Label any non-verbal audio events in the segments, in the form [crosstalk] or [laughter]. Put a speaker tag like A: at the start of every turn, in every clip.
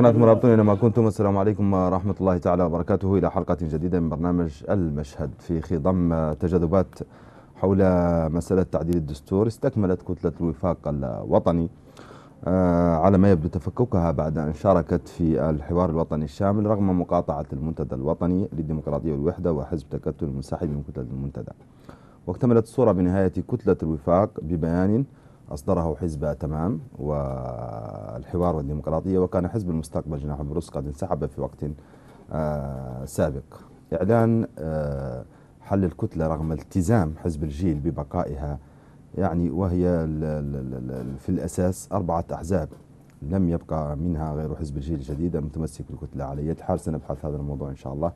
A: قناة مرابطون أينما كنتم. السلام عليكم ورحمة الله تعالى وبركاته. إلى حلقة جديدة من برنامج المشهد في خضم تجاذبات حول مسألة تعديل الدستور. استكملت كتلة الوفاق الوطني آه، على ما يبدو تفككها بعد أن شاركت في الحوار الوطني الشامل رغم مقاطعة المنتدى الوطني للديمقراطية والوحدة وحزب تكتل المنسحب من كتلة المنتدى. واكتملت الصورة بنهاية كتلة الوفاق ببيان أصدره حزب تمام والحوار والديمقراطية وكان حزب المستقبل جناح البروس قد انسحب في وقت آه سابق. إعلان آه حل الكتلة رغم التزام حزب الجيل ببقائها يعني وهي في الأساس أربعة أحزاب لم يبقى منها غير حزب الجيل الجديد المتمسك بالكتلة على يد حال سنبحث هذا الموضوع إن شاء الله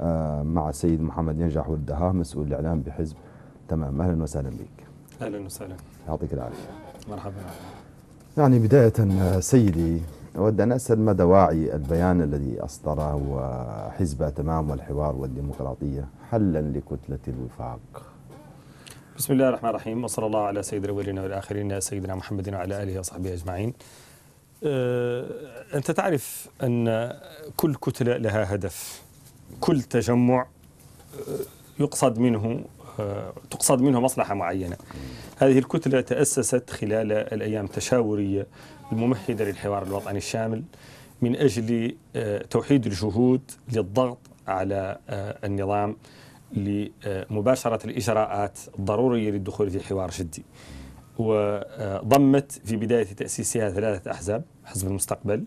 A: آه مع السيد محمد ينجح والدهاه مسؤول الإعلام بحزب تمام. أهلا وسهلا بك.
B: أهلا وسهلا.
A: يعطيك العافية.
B: مرحبا.
A: يعني بداية سيدي أود أن أسأل ما دواعي البيان الذي أصدره حزب تمام والحوار والديمقراطية حلا لكتلة الوفاق؟
B: بسم الله الرحمن الرحيم وصلى الله على سيد الأولين والآخرين سيدنا محمد وعلى آله وصحبه أجمعين. أه أنت تعرف أن كل كتلة لها هدف كل تجمع يقصد منه تقصد منه مصلحة معينة. هذه الكتلة تأسست خلال الأيام التشاورية الممهدة للحوار الوطني الشامل من أجل توحيد الجهود للضغط على النظام لمباشرة الإجراءات الضرورية للدخول في حوار جدي. وضمت في بداية تأسيسها ثلاثة أحزاب حزب المستقبل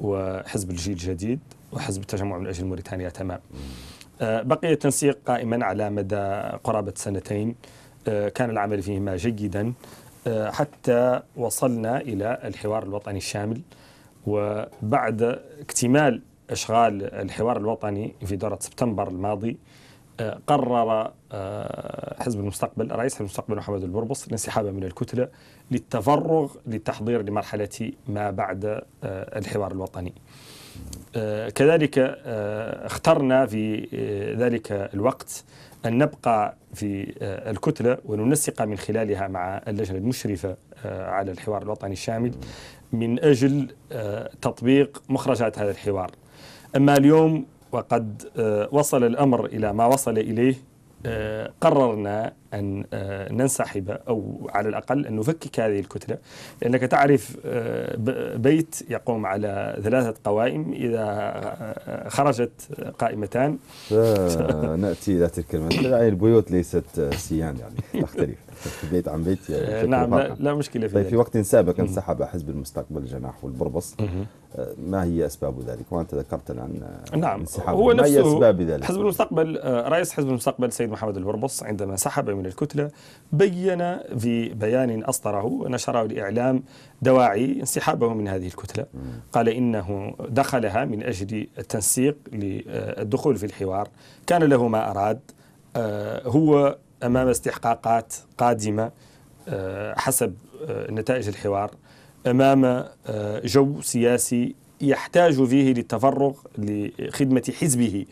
B: وحزب الجيل الجديد وحزب التجمع من أجل موريتانيا تمام. بقي التنسيق قائما على مدى قرابة سنتين. كان العمل فيهما جيدا حتى وصلنا إلى الحوار الوطني الشامل. وبعد اكتمال أشغال الحوار الوطني في دورة سبتمبر الماضي قرر حزب المستقبل رئيس حزب المستقبل محمد البربص الانسحاب من الكتلة للتفرغ للتحضير لمرحلة ما بعد الحوار الوطني. كذلك اخترنا في ذلك الوقت أن نبقى في الكتلة وننسق من خلالها مع اللجنة المشرفة على الحوار الوطني الشامل من أجل تطبيق مخرجات هذا الحوار. أما اليوم وقد وصل الأمر إلى ما وصل إليه قررنا أن ننسحب أو على الأقل أن نفكك هذه الكتلة لأنك تعرف بيت يقوم على ثلاثة قوائم إذا خرجت قائمتان.
A: نأتي إلى تلك البيوت ليست سيان يعني تختلف. بيت عن بيت
B: يعني نعم لا, لا مشكلة في
A: ذلك في وقت سابق انسحب حزب المستقبل جناح والبربص. ما هي أسباب ذلك؟ وأنت ذكرت الآن
B: نعم هو نفسه
A: ما هي أسباب ذلك؟
B: حزب المستقبل رئيس حزب المستقبل سيد محمد البربص عندما انسحب من الكتلة بين في بيان أصدره ونشره الإعلام دواعي انسحابه من هذه الكتلة. قال إنه دخلها من أجل التنسيق للدخول في الحوار. كان له ما أراد هو أمام استحقاقات قادمة حسب نتائج الحوار أمام جو سياسي يحتاج فيه للتفرغ لخدمة حزبه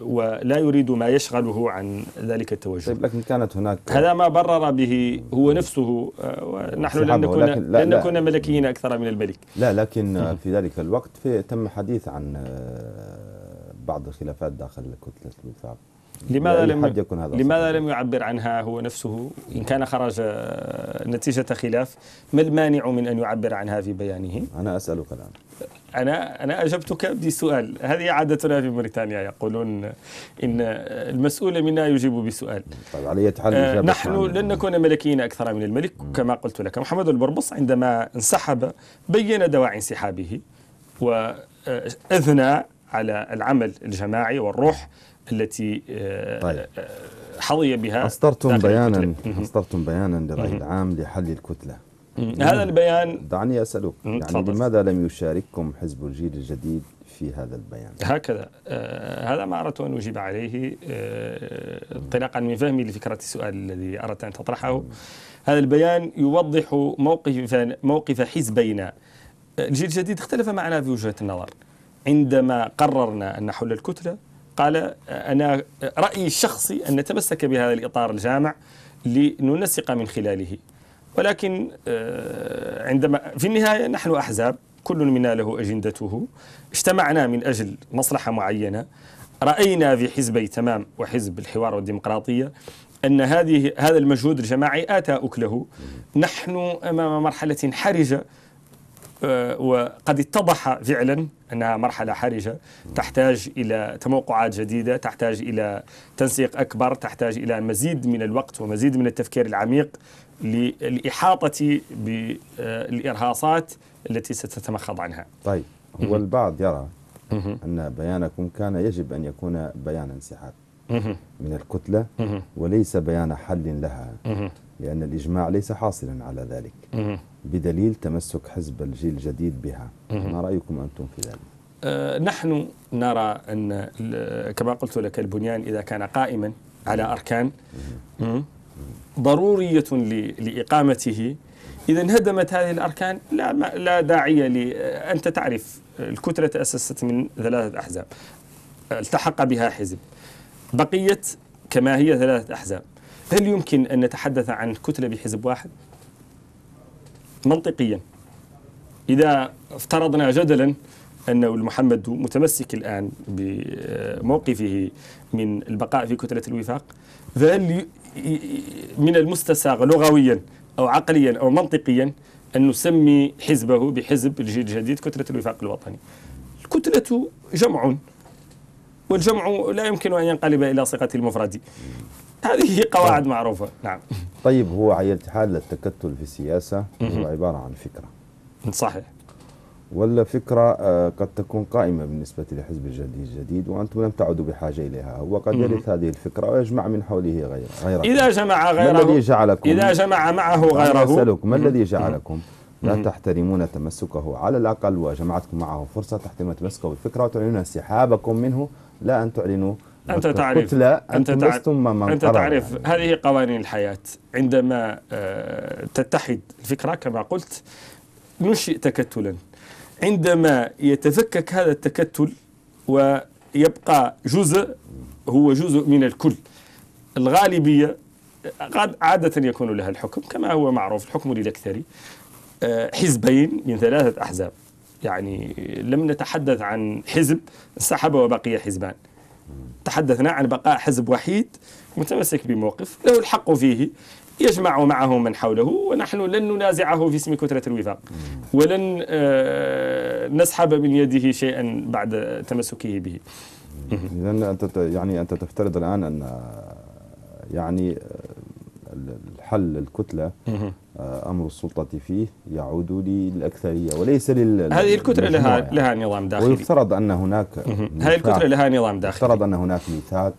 B: ولا يريد ما يشغله عن ذلك التوجه.
A: طيب لكن كانت هناك
B: هذا ما برر به هو نفسه ونحن لن نكون, لن نكون ملكيين أكثر من الملك.
A: لا لكن في ذلك الوقت في تم حديث عن بعض الخلافات داخل كتلة الوفاق.
B: لماذا لم يكن هذا لماذا لم يعبر عنها هو نفسه؟ إن كان خرج نتيجة خلاف ما المانع من أن يعبر عنها في بيانه؟
A: أنا أسألك الآن.
B: أنا أنا أجبتك بسؤال. هذه عادتنا في موريتانيا يقولون إن المسؤول منا يجيب بسؤال.
A: طيب على حال
B: آه نحن لن نكون ملكيين أكثر من الملك كما قلت لك. محمد البربص عندما انسحب بين دواعي انسحابه وأثنى على العمل الجماعي والروح التي طيب. حظي بها
A: أصدرتم بيانا أصدرتم بيانا للرأي العام لحل الكتلة.
B: هذا البيان.
A: دعني أسألك يعني تفضل. لماذا لم يشارككم حزب الجيل الجديد في هذا البيان؟
B: هكذا. آه هذا ما أردت أن أجيب عليه آه انطلاقا من فهمي لفكرة السؤال الذي أردت أن تطرحه. هذا البيان يوضح موقف موقف حزبينا الجيل الجديد اختلف معنا في وجهة النظر. عندما قررنا أن نحل الكتلة قال أنا رأيي الشخصي أن نتمسك بهذا الإطار الجامع لننسق من خلاله. ولكن عندما في النهاية نحن أحزاب كل منا له أجندته. اجتمعنا من أجل مصلحة معينة. رأينا في حزبي تمام وحزب الحوار والديمقراطية أن هذه هذا المجهود الجماعي آتى أكله نحن أمام مرحلة حرجة آه، وقد اتضح فعلا إنها مرحلة حرجة. تحتاج إلى تموقعات جديدة، تحتاج إلى تنسيق أكبر، تحتاج إلى مزيد من الوقت ومزيد من التفكير العميق للاحاطه بالارهاصات التي ستتمخض عنها.
A: طيب هو البعض يرى أن بيانكم كان يجب أن يكون بيان انسحاب من الكتلة وليس بيان حل لها لأن الإجماع ليس حاصلا على ذلك. بدليل تمسك حزب الجيل الجديد بها. ما رأيكم أنتم في ذلك؟
B: أه نحن نرى أن كما قلت لك البنيان إذا كان قائما على أركان ضرورية لإقامته. إذا انهدمت هذه الأركان لا, لا داعي لي أنت تعرف الكتلة تأسست من ثلاثة أحزاب. التحق بها حزب. بقيت كما هي ثلاثة أحزاب. هل يمكن أن نتحدث عن كتلة بحزب واحد؟ منطقيا. إذا افترضنا جدلا أنه المحمد متمسك الآن بموقفه من البقاء في كتلة الوفاق فهل من المستساغ لغويا أو عقليا أو منطقيا أن نسمي حزبه بحزب الجيل الجديد كتلة الوفاق الوطني؟ الكتلة جمع والجمع لا يمكن أن ينقلب إلى صيغة المفرد. هذه قواعد طيب. معروفة. نعم.
A: طيب هو على الاتحاد التكتل في السياسة هو عبارة عن فكرة.
B: صحيح.
A: ولا فكرة آه، قد تكون قائمة بالنسبة لحزب الجديد الجديد وأنتم لم تعدوا بحاجة إليها. هو قد يرث هذه الفكرة ويجمع من حوله غيره غيره
B: إذا جمع غيره
A: ما الذي جعلكم؟
B: إذا جمع معه غيره.
A: أسألك ما الذي جعلكم؟ لا تحترمون تمسكه على الأقل وجمعتكم معه فرصة تحترمون تمسكه بالفكرة وتعلنون انسحابكم منه لا أن تعلنوا
B: أنت تعرف
A: أنت تعرف من
B: أنت تعرف يعني. هذه قوانين الحياة. عندما آه، تتحد الفكرة كما قلت ننشئ تكتلا. عندما يتفكك هذا التكتل ويبقى جزء هو جزء من الكل الغالبية قد عادة يكون لها الحكم كما هو معروف الحكم للأكثر آه، حزبين من ثلاثة أحزاب. يعني لم نتحدث عن حزب انسحب وبقي حزبان. تحدثنا عن بقاء حزب وحيد متمسك بموقف له الحق فيه يجمع معه من حوله ونحن لن ننازعه في اسم كتلة الوفاق. ولن آه، نسحب من يده شيئا بعد تمسكه به.
A: إذا أنت يعني أنت تفترض الآن أن يعني الحل الكتلة آه، أمر السلطة فيه يعود للأكثرية وليس لل
B: هذه الكتلة لها يعني. لها نظام داخلي.
A: ويفترض أن هناك
B: هذه الكتلة لها نظام داخلي.
A: يفترض أن هناك ميثاق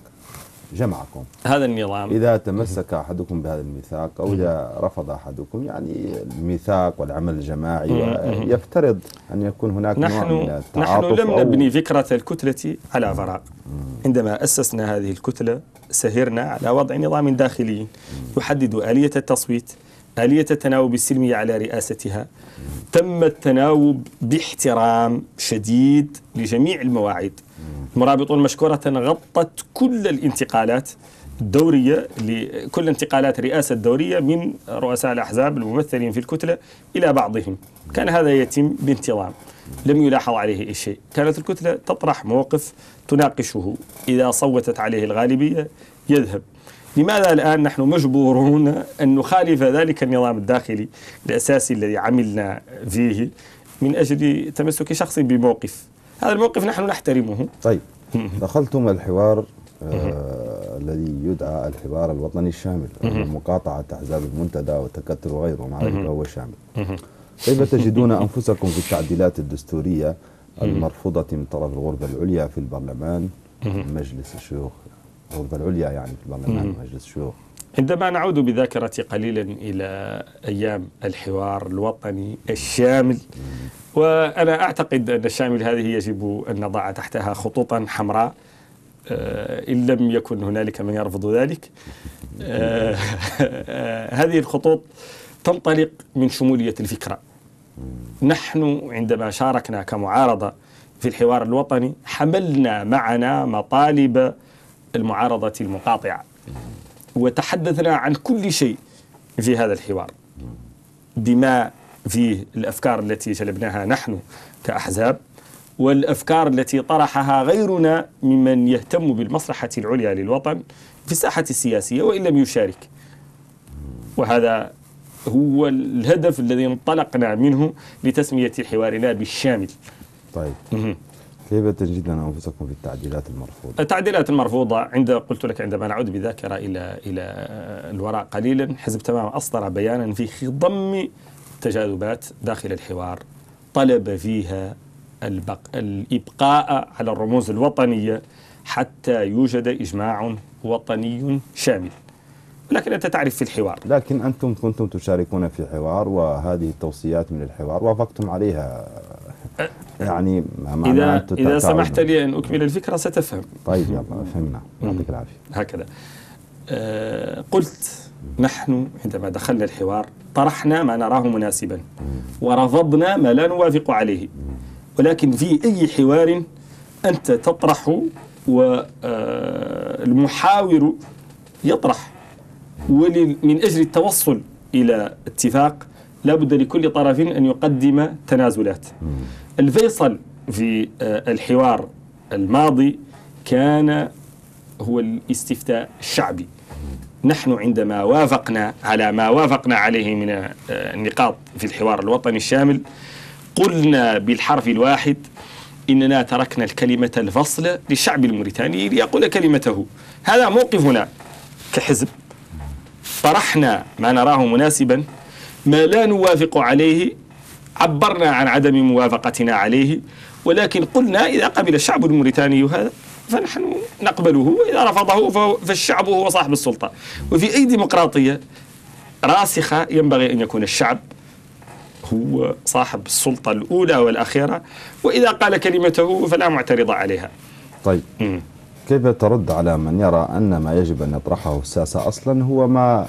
A: جمعكم.
B: هذا النظام.
A: إذا تمسك أحدكم بهذا الميثاق أو إذا رفض أحدكم يعني الميثاق والعمل الجماعي يفترض أن يكون هناك
B: نحن
A: نوع من التعاطف
B: نحن لم نبني فكرة الكتلة على فراغ عندما أسسنا هذه الكتلة سهرنا على وضع نظام داخلي يحدد آلية التصويت. آلية التناوب السلمي على رئاستها؟ تم التناوب باحترام شديد لجميع المواعيد. المرابطون مشكورة غطت كل الانتقالات الدورية لكل انتقالات الرئاسة الدورية من رؤساء الأحزاب الممثلين في الكتلة إلى بعضهم. كان هذا يتم بانتظام. لم يلاحظ عليه أي شيء. كانت الكتلة تطرح موقف تناقشه. إذا صوتت عليه الغالبية يذهب. لماذا الآن نحن مجبورون أن نخالف ذلك النظام الداخلي الأساسي الذي عملنا فيه من أجل تمسك شخص بموقف؟ هذا الموقف نحن نحترمه.
A: طيب. دخلتم الحوار آه الذي يدعى الحوار الوطني الشامل مقاطعة أحزاب المنتدى وتكتل وغيره مع ذلك هو شامل. كيف تجدون أنفسكم في التعديلات الدستورية المرفوضة من طرف الغرفة العليا في البرلمان مجلس الشيوخ الغرفة العليا يعني في البرلمان مجلس الشيوخ.
B: عندما نعود بذاكرتي قليلا إلى أيام الحوار الوطني الشامل وأنا أعتقد أن الشامل هذه يجب أن نضع تحتها خطوطا حمراء آه، إن لم يكن هنالك من يرفض ذلك. آه، [laughs] هذه الخطوط تنطلق من شمولية الفكرة. نحن عندما شاركنا كمعارضة في الحوار الوطني حملنا معنا مطالب المعارضة المقاطعة. وتحدثنا عن كل شيء في هذا الحوار. بما فيه الأفكار التي جلبناها نحن كأحزاب والأفكار التي طرحها غيرنا ممن يهتم بالمصلحة العليا للوطن في الساحة السياسية وإن لم يشارك. وهذا هو الهدف الذي انطلقنا منه لتسمية حوارنا بالشامل.
A: طيب. كيف تجدون أنفسكم في التعديلات المرفوضة؟
B: التعديلات المرفوضة عند قلت لك عندما نعود بذاكرة إلى إلى الوراء قليلا حزب تمام أصدر بيانا في خضم تجاذبات داخل الحوار طلب فيها البق... الإبقاء على الرموز الوطنية حتى يوجد إجماع وطني شامل. لكن أنت تعرف في الحوار.
A: لكن أنتم كنتم تشاركون في حوار وهذه التوصيات من الحوار وافقتم عليها. يعني
B: ما إذا, إذا سمحت لي أن أكمل الفكرة ستفهم.
A: طيب يلا فهمنا. يعطيك العافية.
B: هكذا. أه قلت نحن عندما دخلنا الحوار طرحنا ما نراه مناسبا ورفضنا ما لا نوافق عليه. ولكن في أي حوار أنت تطرح والمحاور آه، يطرح. ومن أجل التوصل إلى اتفاق لا بد لكل طرف أن يقدم تنازلات. الفيصل في آه، الحوار الماضي كان هو الاستفتاء الشعبي. نحن عندما وافقنا على ما وافقنا عليه من آه، النقاط في الحوار الوطني الشامل قلنا بالحرف الواحد إننا تركنا الكلمة الفصل للشعب الموريتاني ليقول كلمته. هذا موقفنا كحزب. طرحنا ما نراه مناسبا. ما لا نوافق عليه عبرنا عن عدم موافقتنا عليه ولكن قلنا إذا قبل الشعب الموريتاني هذا فنحن نقبله وإذا رفضه فالشعب هو صاحب السلطة. وفي أي ديمقراطية راسخة ينبغي أن يكون الشعب هو صاحب السلطة الأولى والأخيرة وإذا قال كلمته فلا معترض عليها.
A: طيب. م. كيف ترد على من يرى أن ما يجب أن يطرحه الساسة أصلا هو ما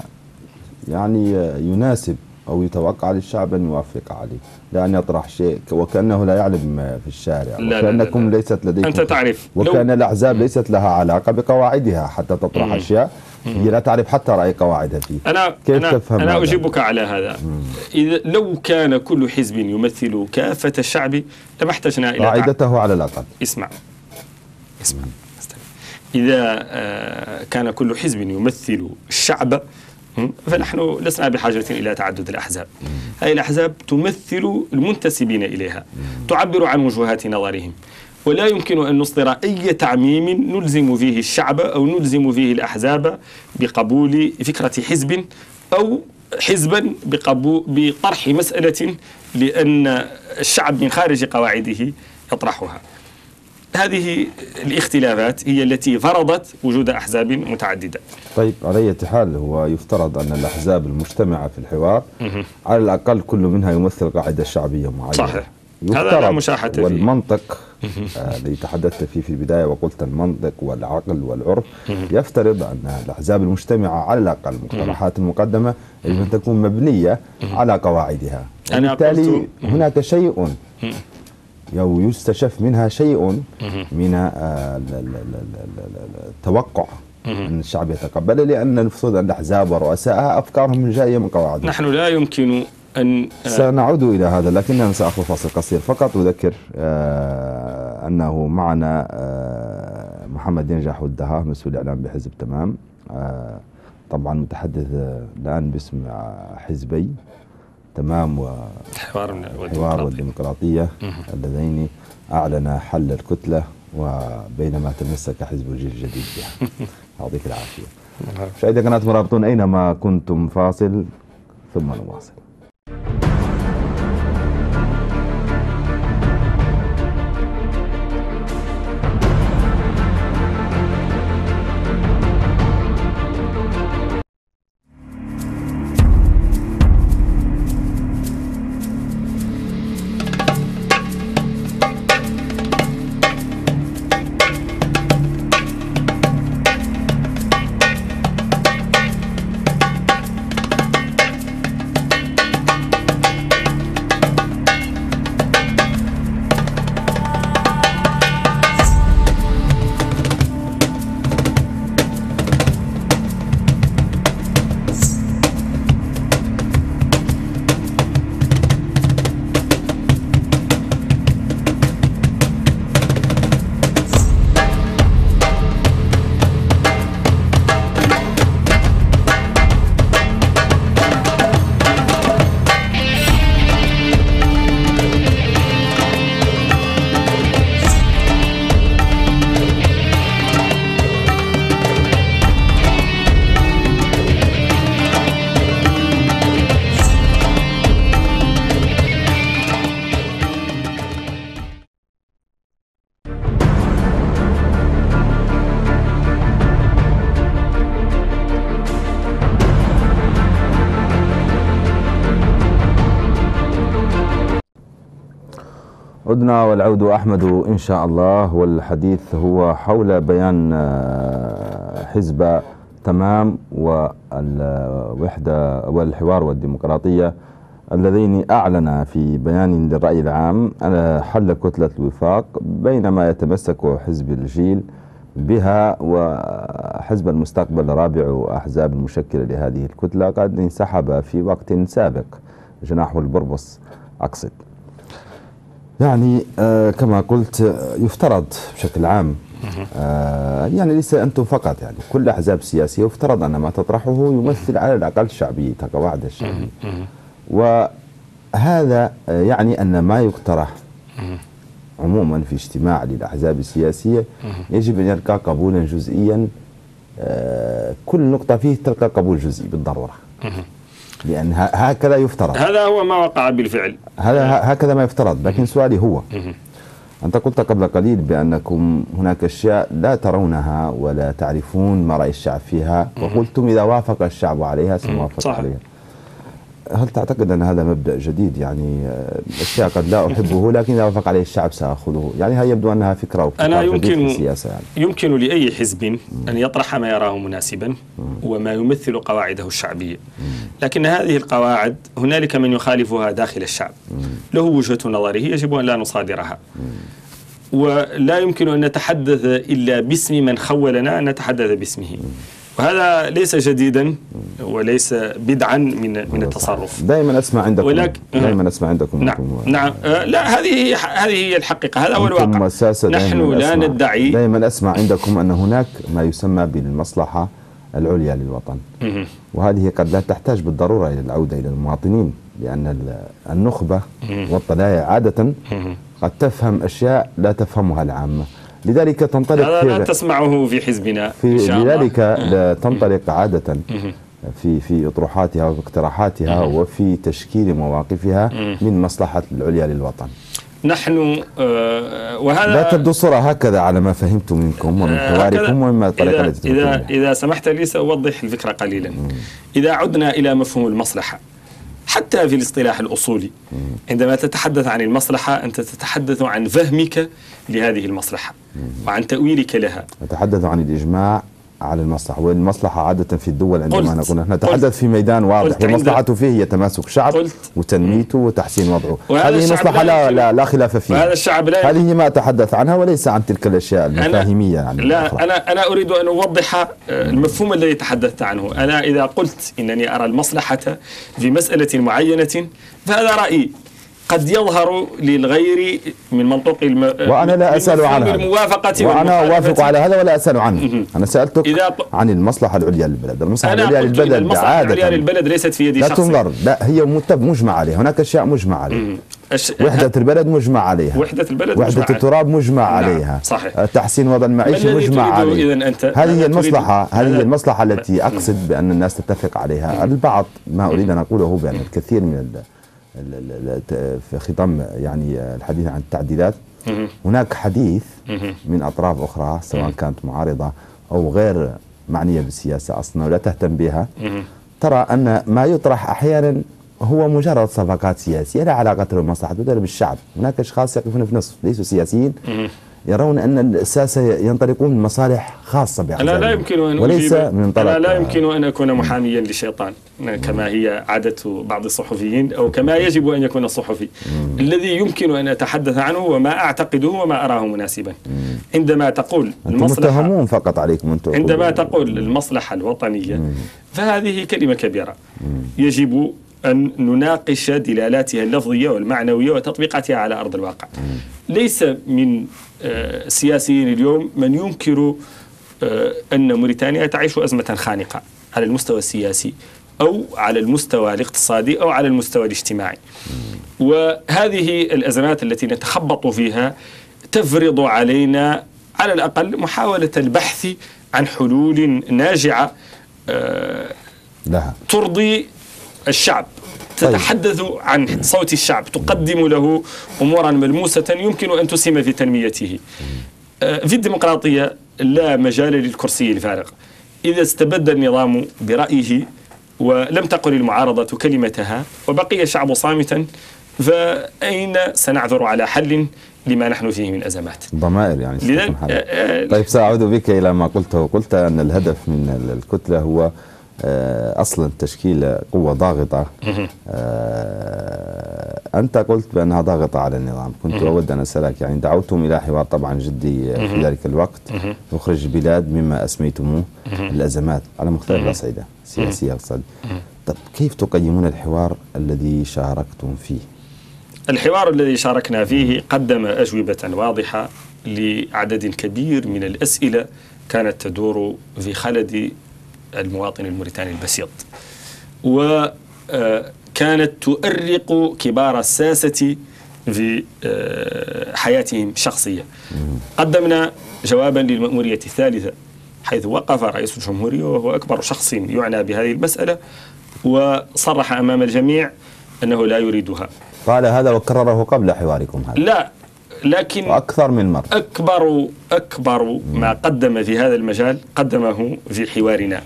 A: يعني يناسب أو يتوقع للشعب أن يوافق عليه لأن يطرح شيء وكأنه لا يعلم في الشارع.
B: لا
A: وكأنكم لا لا. ليست لديكم
B: أنت تعرف.
A: وكأن الأحزاب ليست لها علاقة بقواعدها حتى تطرح أشياء. هي لا تعرف حتى رأي قواعدها فيه.
B: أنا كيف أنا تفهم أنا؟ أجيبك على هذا. إذا لو كان كل حزب يمثل كافة الشعب لما احتجنا إلى
A: قاعدته على الأقل.
B: اسمع. اسمع. إذا آه، كان كل حزب يمثل الشعب فنحن لسنا بحاجة إلى تعدد الأحزاب. هذه الأحزاب تمثل المنتسبين إليها تعبر عن وجهات نظرهم ولا يمكن أن نصدر أي تعميم نلزم فيه الشعب أو نلزم فيه الأحزاب بقبول فكرة حزب أو حزبا بطرح مسألة لأن الشعب من خارج قواعده يطرحها. هذه الاختلافات هي التي فرضت وجود أحزاب متعددة.
A: طيب على أي حال هو يفترض أن الأحزاب المجتمعة في الحوار على الأقل كل منها يمثل قاعدة شعبية معينة.
B: صحيح. هذا مشاحة
A: والمنطق آه، الذي تحدثت فيه في البداية وقلت المنطق والعقل والعرف يفترض أن الأحزاب المجتمعة على الأقل المقترحات المقدمة يجب أن تكون مبنية على قواعدها. وبالتالي هناك شيء أو يستشف منها شيء من آه، التوقع أن الشعب يتقبله لأن أن الأحزاب ورؤسائها أفكارهم جاية من قواعد.
B: نحن لا يمكن أن
A: آه، سنعود إلى هذا لكننا سأخذ فاصل قصير فقط أذكر آه، أنه معنا محمد ينجح والدهاه مسؤول الإعلام بحزب تمام. طبعا متحدث الآن باسم حزبي. تمام
B: وحوار
A: والديمقراطية. اللذين أعلن حل الكتلة وبينما تمسك حزب الجيل الجديد بها. [laughs] يعطيك العافية. مشاهدي قناة مرابطون أينما كنتم فاصل ثم نواصل. عدنا والعود أحمد إن شاء الله. والحديث هو حول بيان آه، حزب تمام والوحدة والحوار والديمقراطية اللذين أعلنا في بيان للرأي العام حل كتلة الوفاق بينما يتمسك حزب الجيل بها وحزب المستقبل رابع أحزاب المشكلة لهذه الكتلة. قد انسحب في وقت سابق جناح البربص أقصد. يعني آه كما قلت آه، يفترض بشكل عام آه يعني ليس أنتم فقط يعني كل الأحزاب السياسية يفترض أن ما تطرحه يمثل على الأقل شعبيتها قواعد الشعبية وهذا يعني أن ما يقترح عموما في اجتماع للأحزاب السياسية يجب أن يلقى قبولا جزئيا كل نقطة فيه تلقى قبول جزئي بالضرورة. لأن هكذا يفترض.
B: هذا هو ما وقع بالفعل.
A: هذا هكذا ما يفترض لكن سؤالي هو أنت قلت قبل قليل بأنكم هناك أشياء لا ترونها ولا تعرفون ما رأي الشعب فيها وقلتم إذا وافق الشعب عليها سنوافق عليها. هل تعتقد أن هذا مبدأ جديد؟ يعني أشياء قد لا أحبه لكن إذا وافق عليه الشعب سأخذه. يعني هي يبدو أنها فكرة
B: أنا يمكن في السياسة يعني. يمكن لأي حزب أن يطرح ما يراه مناسبا وما يمثل قواعده الشعبية. لكن هذه القواعد هنالك من يخالفها داخل الشعب. له وجهة نظره يجب أن لا نصادرها. ولا يمكن أن نتحدث إلا باسم من خولنا أن نتحدث باسمه. وهذا ليس جديدا وليس بدعا من من التصرف.
A: دائما أسمع عندكم. ولكن دائما أسمع عندكم.
B: نعم. نعم. آه، لا هذه هي هذه هي الحقيقة. هذا هو الواقع.
A: نحن لا ندعي. دائما أسمع عندكم أن هناك ما يسمى بالمصلحة العليا للوطن. وهذه قد لا تحتاج بالضرورة إلى العودة إلى المواطنين لأن النخبة والطلايا عادة قد تفهم أشياء لا تفهمها العامة. لذلك تنطلق
B: هذا لا تسمعه في حزبنا
A: في لذلك تنطلق عادة في في اطروحاتها واقتراحاتها وفي تشكيل مواقفها من مصلحة العليا للوطن.
B: نحن
A: آه وهذا لا تبدو الصورة هكذا على ما فهمت منكم ومن آه، حواركم ومما
B: الطريقة التي إذا, إذا سمحت لي سأوضح الفكرة قليلا. إذا عدنا إلى مفهوم المصلحة حتى في الاصطلاح الأصولي. عندما تتحدث عن المصلحة أنت تتحدث عن فهمك لهذه المصلحة وعن تأويلك لها.
A: نتحدث عن الإجماع على المصلحة والمصلحة عادة في الدول عندما نقول نتحدث في ميدان واضح والمصلحة فيه هي تماسك شعب وتنميته وتحسين وضعه. هذه مصلحة لا, لا, لا خلاف فيها.
B: وهذا الشعب لا
A: هذه ما أتحدث عنها وليس عن تلك الأشياء المفاهيمية يعني.
B: لا أنا أنا أريد أن أوضح آه، المفهوم الذي تحدثت عنه. أنا إذا قلت إنني أرى المصلحة في مسألة معينة فهذا رأيي. قد يظهر للغير من منطوق الم...
A: وأنا لا أسأل عنها. الموافقة وأنا أوافق على هذا ولا أسأل عنه أنا سألتك إذا... عن المصلحة العليا للبلد. المصلحة العليا للبلد
B: المصلحة العليا للبلد ليست في يدي
A: لا تنظر. لا هي مجمع عليها. هناك أشياء مجمع عليها. أش... وحدة البلد مجمع عليها.
B: وحدة البلد
A: وحدة مجمع التراب مجمع نعم. عليها.
B: صحيح.
A: تحسين وضع المعيشة مجمع عليه أنت؟ هذه هي المصلحة هذه هي المصلحة التي أقصد بأن الناس تتفق عليها؟ البعض ما أريد أن أقوله بأن الكثير من في خضم يعني الحديث عن التعديلات. هناك حديث من أطراف أخرى سواء كانت معارضة أو غير معنية بالسياسة أصلا ولا تهتم بها. ترى أن ما يطرح أحيانا هو مجرد صفقات سياسية لا علاقة له بمصلحة ولا بالشعب هناك أشخاص يقفون في نصف ليسوا سياسيين. يرون أن الساسة ينطلقون من مصالح خاصة
B: بأحزابهم أنا لا يمكن أن وليس من طرف أنا لا يمكن أن أكون محاميا لشيطان كما هي عادة بعض الصحفيين أو كما يجب أن يكون الصحفي. الذي يمكن أن أتحدث عنه وما أعتقده وما أراه مناسبا. عندما تقول
A: المصلحة متهمون فقط عليكم أنتم.
B: عندما تقول المصلحة الوطنية فهذه كلمة كبيرة. يجب أن نناقش دلالاتها اللفظية والمعنوية وتطبيقاتها على أرض الواقع. ليس من السياسيين اليوم من ينكر آه، أن موريتانيا تعيش أزمة خانقة على المستوى السياسي أو على المستوى الاقتصادي أو على المستوى الاجتماعي. وهذه الأزمات التي نتخبط فيها تفرض علينا على الأقل محاولة البحث عن حلول ناجعة آه، لها. ترضي الشعب. طيب. تتحدث عن صوت الشعب تقدم له أمورا ملموسة يمكن أن تسهم في تنميته آه، في الديمقراطية لا مجال للكرسي الفارغ إذا استبد النظام برأيه ولم تقل المعارضة كلمتها وبقي الشعب صامتا فأين سنعثر على حل لما نحن فيه من أزمات
A: ضمائر يعني
B: لذلك. آه، آه،
A: طيب سأعود بك إلى ما قلته قلت أن الهدف من الكتلة هو آه، أصلا تشكيل قوة ضاغطة.
B: مهم.
A: آه، أنت قلت بأنها ضاغطة على النظام. كنت أود أن أسألك يعني دعوتم إلى حوار طبعا جدي في ذلك الوقت. يخرج البلاد مما أسميتموه الأزمات. على مختلف الأصعدة. سياسية اقتصادية طب كيف تقيمون الحوار الذي شاركتم فيه؟
B: الحوار الذي شاركنا فيه قدم أجوبة واضحة لعدد كبير من الأسئلة كانت تدور في خلد المواطن الموريتاني البسيط. وكانت تؤرق كبار الساسة في آه، حياتهم الشخصية قدمنا جوابا للمأمورية الثالثة حيث وقف رئيس الجمهورية وهو أكبر شخص يعنى بهذه المسألة وصرح أمام الجميع أنه لا يريدها.
A: قال هذا وكرره قبل حواركم هذا.
B: لا لكن
A: وأكثر من مرة.
B: أكبر أكبر ما قدم في هذا المجال قدمه في حوارنا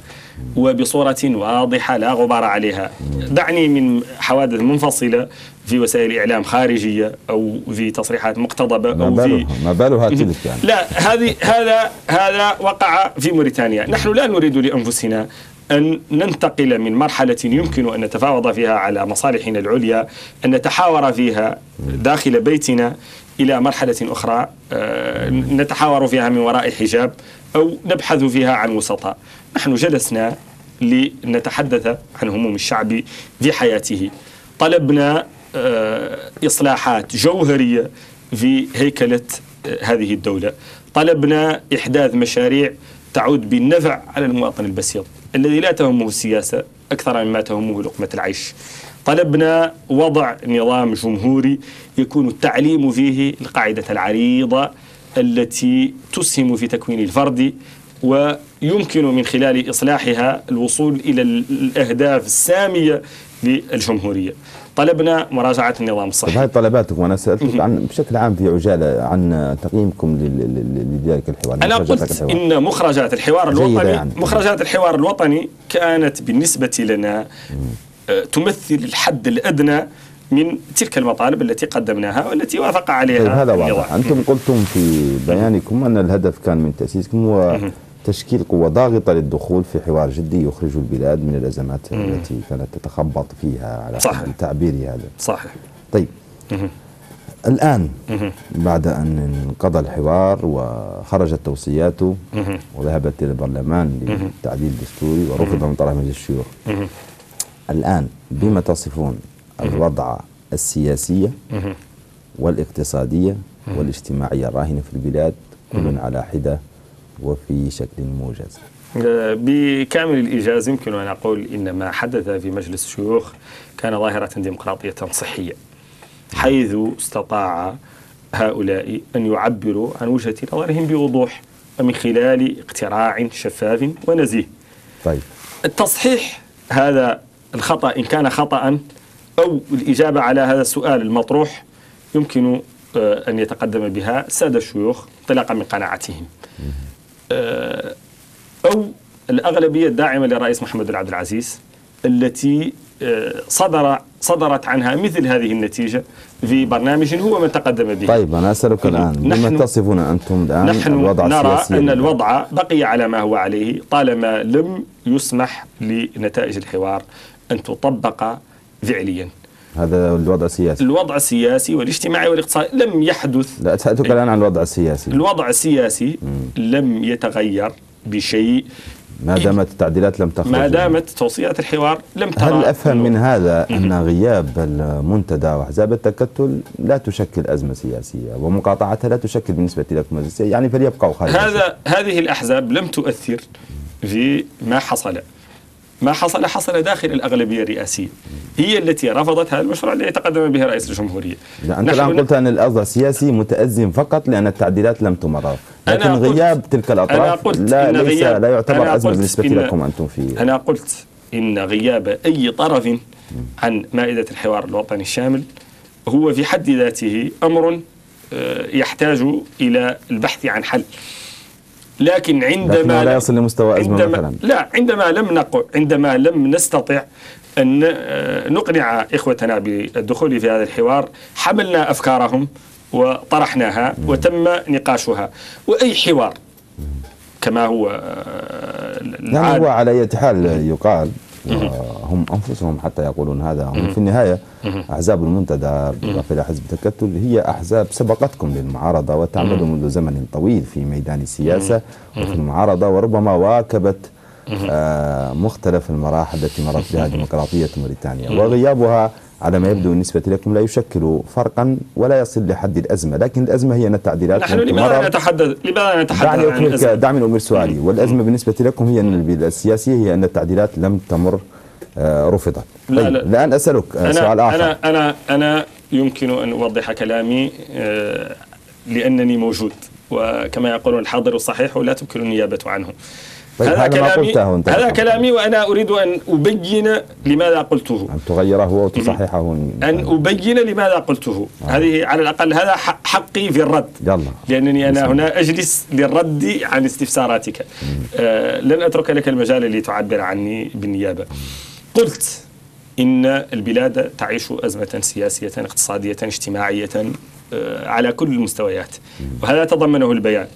B: وبصورة واضحة لا غبار عليها. دعني من حوادث منفصلة في وسائل إعلام خارجية أو في تصريحات مقتضبة
A: ما
B: أو في
A: ما بالها تلك يعني.
B: لا هذه هذا هذا وقع في موريتانيا. نحن لا نريد لأنفسنا أن ننتقل من مرحلة يمكن أن نتفاوض فيها على مصالحنا العليا أن نتحاور فيها داخل بيتنا إلى مرحلة أخرى آه، نتحاور فيها من وراء حجاب أو نبحث فيها عن وسطاء. نحن جلسنا لنتحدث عن هموم الشعب في حياته. طلبنا آه، إصلاحات جوهرية في هيكلة آه، هذه الدولة. طلبنا إحداث مشاريع تعود بالنفع على المواطن البسيط الذي لا تهمه السياسة أكثر مما تهمه لقمة العيش. طلبنا وضع نظام جمهوري يكون التعليم فيه القاعدة العريضة التي تسهم في تكوين الفرد ويمكن من خلال إصلاحها الوصول إلى الأهداف السامية للجمهورية طلبنا مراجعة النظام
A: طيب
B: الصحي
A: هذه طلباتكم وأنا سألتك عن بشكل عام في عجالة عن تقييمكم لذلك الحوار
B: أنا قلت
A: الحوار.
B: إن مخرجات الحوار الوطني
A: يعني.
B: مخرجات الحوار الوطني كانت بالنسبة لنا تمثل الحد الأدنى من تلك المطالب التي قدمناها والتي وافق عليها
A: طيب هذا واضح. أنتم قلتم في بيانكم أن الهدف كان من تأسيسكم هو تشكيل قوة ضاغطة للدخول في حوار جدي يخرج البلاد من الأزمات التي كانت تتخبط فيها على
B: صحيح.
A: حد التعبير هذا.
B: صحيح.
A: طيب. الآن بعد أن انقضى الحوار وخرجت توصياته وذهبت إلى البرلمان للتعديل الدستوري ورفض من طرف مجلس الشيوخ. الآن بما تصفون الوضع السياسية والاقتصادية والاجتماعية الراهنة في البلاد كل على حدة وفي شكل موجز.
B: آه، بكامل الإيجاز يمكن أن أقول إن ما حدث في مجلس الشيوخ كان ظاهرة ديمقراطية صحية حيث استطاع هؤلاء أن يعبروا عن وجهة نظرهم بوضوح ومن خلال اقتراع شفاف ونزيه.
A: طيب.
B: التصحيح هذا الخطأ إن كان خطأ أو الإجابة على هذا السؤال المطروح يمكن آه، أن يتقدم بها السادة الشيوخ انطلاقا من قناعتهم. آه، أو الأغلبية الداعمة للرئيس محمد بن عبد العزيز التي آه، صدر صدرت عنها مثل هذه النتيجة في برنامج هو من تقدم به.
A: طيب أنا أسألك الآن بما تصفون أنتم الآن
B: نحن
A: الوضع
B: نرى
A: السياسي؟
B: أن؟ الوضع بقي على ما هو عليه طالما لم يسمح لنتائج الحوار. أن تطبق فعليا.
A: هذا الوضع السياسي.
B: الوضع السياسي والاجتماعي والاقتصادي لم يحدث.
A: لا سألتك الآن عن الوضع السياسي.
B: الوضع السياسي لم يتغير بشيء.
A: ما دامت التعديلات لم تخرج
B: ما دامت توصيات الحوار لم ترى.
A: هل أفهم من هذا أن غياب المنتدى وأحزاب التكتل لا تشكل أزمة سياسية ومقاطعتها لا تشكل بالنسبة لكم أزمة سياسية؟ يعني فليبقوا خارج.
B: هذا هذه الأحزاب لم تؤثر في ما حصل. ما حصل حصل داخل الأغلبية الرئاسية. هي التي رفضت هذا المشروع الذي تقدم به رئيس الجمهورية.
A: إذا أنت الآن قلت أن الوضع السياسي متأزم فقط لأن التعديلات لم تمرر. لكن
B: أنا
A: غياب تلك
B: أنا
A: الأطراف
B: قلت
A: لا
B: إن
A: ليس لا يعتبر
B: أنا
A: أزمة بالنسبة
B: إن-
A: لكم أنتم في
B: أنا قلت إن غياب أي طرف عن مائدة الحوار الوطني الشامل هو في حد ذاته أمر آه، يحتاج إلى البحث عن حل. لكن عندما
A: لا يصل لمستوى أزمة
B: عندما
A: مثلا.
B: لا عندما لم نقع عندما لم نستطع أن آه، نقنع إخوتنا بالدخول في هذا الحوار حملنا أفكارهم وطرحناها وتم نقاشها. وأي حوار؟ كما هو آه،
A: يعني هو على أي حال يقال. وهم أنفسهم حتى يقولون هذا. هم في النهاية أحزاب المنتدى إلى حزب التكتل هي أحزاب سبقتكم للمعارضة وتعمل منذ زمن طويل في ميدان السياسة وفي المعارضة وربما واكبت آه، مختلف المراحل التي مرت بها [laughs] ديمقراطية موريتانيا. وغيابها على ما يبدو بالنسبة لكم لا يشكل فرقا ولا يصل لحد الأزمة لكن الأزمة هي أن التعديلات
B: نحن لماذا نتحدث لماذا نتحدث
A: دعني أكمل دعني أكمل سؤالي. والأزمة بالنسبة لكم هي أن السياسية هي أن التعديلات لم تمر آه، رفضت. لا طيب لا. الآن أسألك آه، أنا سؤال آخر.
B: أنا أنا أنا يمكن أن أوضح كلامي آه، لأنني موجود وكما يقولون الحاضر الصحيح ولا تمكن النيابة عنه.
A: طيب هذا, كلامي
B: أنت. هذا كلامي وأنا أريد أن أبين لماذا قلته.
A: أن تغيره وتصححه.
B: أن أبين لماذا قلته. آه. هذه على الأقل هذا حقي في الرد.
A: يلا.
B: لأنني أنا هنا أجلس للرد عن استفساراتك. آه لن أترك لك المجال لتعبر عني بالنيابة. قلت إن البلاد تعيش أزمة سياسية اقتصادية اجتماعية. على كل المستويات. وهذا تضمنه البيان.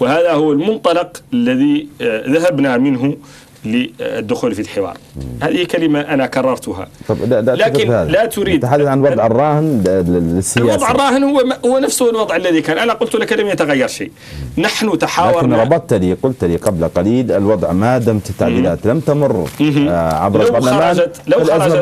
B: وهذا هو المنطلق الذي آه، ذهبنا منه للدخول في الحوار. هذه كلمة أنا كررتها.
A: طب لا لا
B: لكن لا تريد
A: تحدث عن وضع الراهن للسياسة.
B: الوضع الراهن هو هو نفسه الوضع الذي كان. أنا قلت لك لم يتغير شيء. نحن تحاورنا
A: لكن ربطت لي قلت لي قبل قليل الوضع ما دمت التعديلات لم تمر
B: آه، عبر لو البرلمان خرجت
A: لو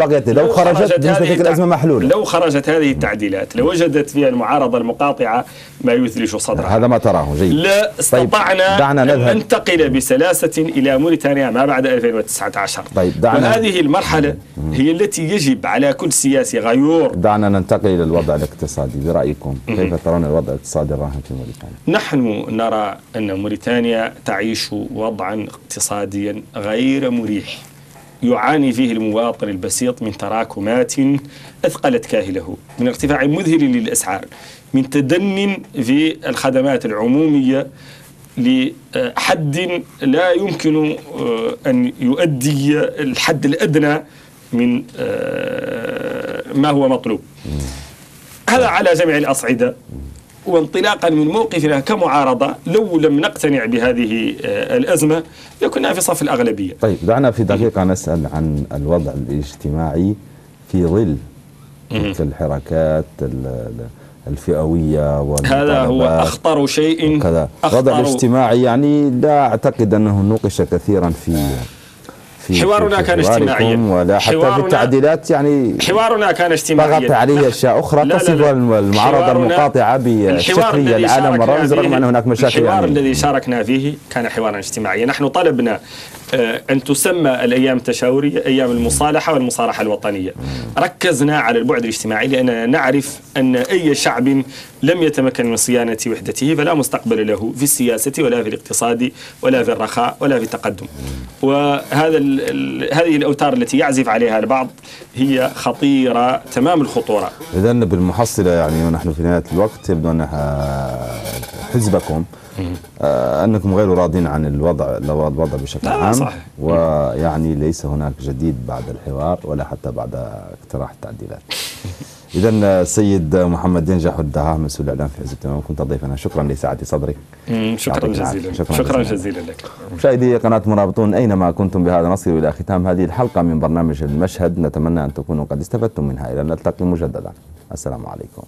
A: بقيت لو, خرجت بالنسبة لك الأزمة محلولة.
B: لو خرجت هذه التعديلات لوجدت فيها المعارضة المقاطعة ما يثلج صدرها.
A: هذا ما تراه جيد.
B: لا طيب، استطعنا طيب أن ننتقل بسلاسة إلى موريتانيا. ما بعد 2019
A: طيب دعنا
B: وهذه المرحلة هي التي يجب على كل سياسي غيور.
A: دعنا ننتقل إلى الوضع الاقتصادي. برأيكم كيف ترون الوضع الاقتصادي الراهن في موريتانيا؟
B: نحن نرى أن موريتانيا تعيش وضعا اقتصاديا غير مريح. يعاني فيه المواطن البسيط من تراكمات أثقلت كاهله من ارتفاع مذهل للأسعار من تدن في الخدمات العمومية لحد لا يمكن آه، أن يؤدي الحد الأدنى من آه، ما هو مطلوب. هذا على جميع الأصعدة. وانطلاقا من موقفنا كمعارضة لو لم نقتنع بهذه آه، الأزمة لكنا في صف الأغلبية.
A: طيب دعنا في دقيقة نسأل عن الوضع الاجتماعي في ظل الحركات الفئوية
B: هذا هو أخطر شيء
A: وكذا. الوضع الاجتماعي يعني لا أعتقد أنه نوقش كثيرا في
B: في حوارنا في كان اجتماعيا.
A: ولا حتى في التعديلات يعني
B: حوارنا كان اجتماعيا.
A: ضغط عليه أشياء أخرى تصف المعارضه المقاطعة بالشكلية العالم والرمز رغم ان هناك مشاكل
B: الحوار يعني. الذي شاركنا فيه كان حوارا اجتماعيا. نحن طلبنا أن تسمى الأيام التشاورية أيام المصالحة والمصالحة الوطنية. ركزنا على البعد الاجتماعي لأننا نعرف أن أي شعب لم يتمكن من صيانة وحدته فلا مستقبل له في السياسة ولا في الاقتصاد ولا في الرخاء ولا في التقدم. وهذا هذه الأوتار التي يعزف عليها البعض هي خطيرة تمام الخطورة.
A: إذا بالمحصلة يعني ونحن في نهاية الوقت يبدو أن حزبكم. آه أنكم غير راضين عن الوضع الوضع بشكل عام صح. ويعني ليس هناك جديد بعد الحوار ولا حتى بعد اقتراح التعديلات. [laughs] اذا السيد محمد ينجح الدهاء مسؤول الإعلام في حزب التمام كنت ضيفنا شكرا لسعه صدرك.
B: شكرا جزيلا. شكرا, شكرا جزيلا. لك.
A: مشاهدي قناة مرابطون أينما كنتم بهذا نصل إلى ختام هذه الحلقة من برنامج المشهد نتمنى أن تكونوا قد استفدتم منها. إلى أن نلتقي مجددا. السلام عليكم.